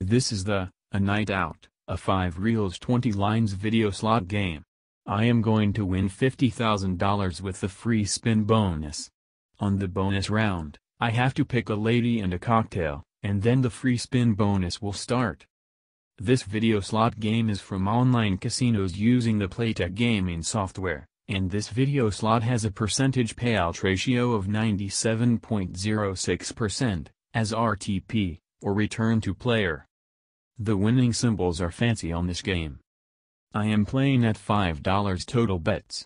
This is the, A Night Out, a 5 reels 20 lines video slot game. I am going to win $50,000 with the free spin bonus. On the bonus round, I have to pick a lady and a cocktail, and then the free spin bonus will start. This video slot game is from online casinos using the Playtech gaming software, and this video slot has a percentage payout ratio of 97.06%, as RTP, or return to player. The winning symbols are fancy on this game. I am playing at $5 total bets.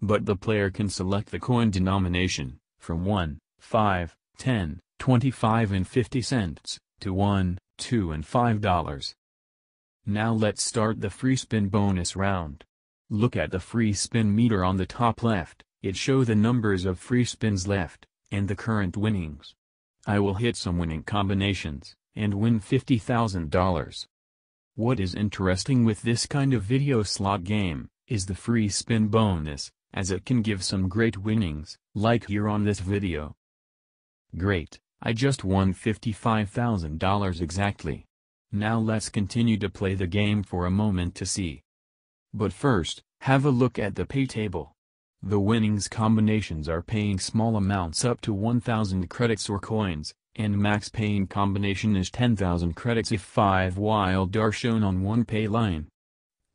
But the player can select the coin denomination, from 1, 5, 10, 25 and 50 cents, to 1, 2 and $5. Now let's start the free spin bonus round. Look at the free spin meter on the top left, it show the numbers of free spins left, and the current winnings. I will hit some winning combinations, and win $50,000. What is interesting with this kind of video slot game, is the free spin bonus, as it can give some great winnings, like here on this video. Great, I just won $55,000 exactly. Now let's continue to play the game for a moment to see. But first, have a look at the pay table. The winnings combinations are paying small amounts up to 1000 credits or coins, and max paying combination is 10,000 credits if 5 wild are shown on one pay line.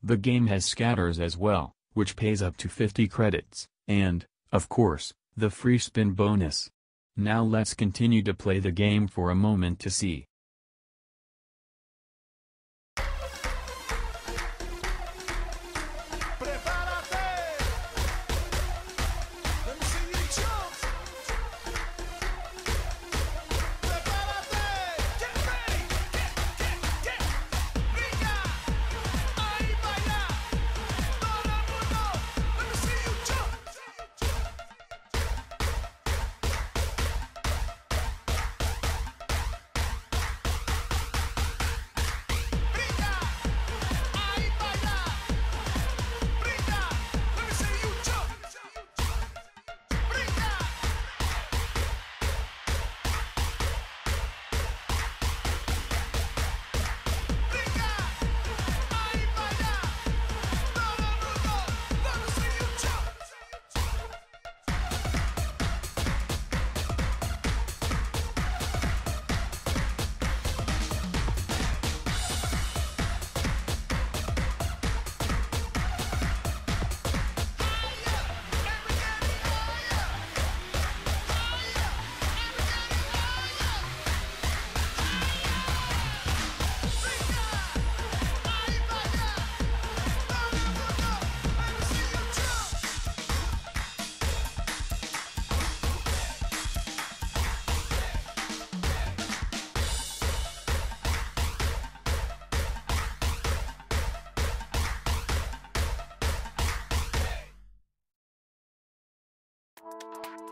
The game has scatters as well, which pays up to 50 credits, and, of course, the free spin bonus. Now let's continue to play the game for a moment to see. Música